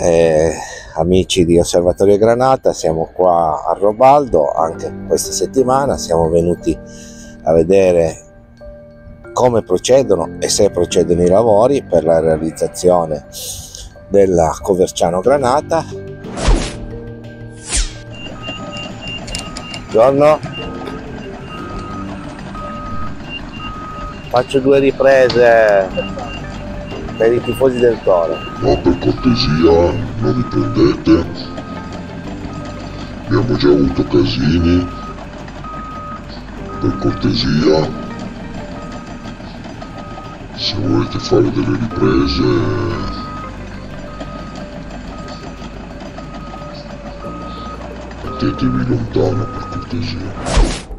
eh, amici di Osservatorio Granata, siamo qua a Robaldo anche questa settimana, siamo venuti a vedere come procedono e se procedono i lavori per la realizzazione della Coverciano Granata. Buongiorno. Faccio due riprese per i tifosi del Toro. No, per cortesia, non riprendete. Abbiamo già avuto casini. Per cortesia, se volete fare delle riprese, mettetevi lontano per cortesia.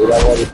capturaba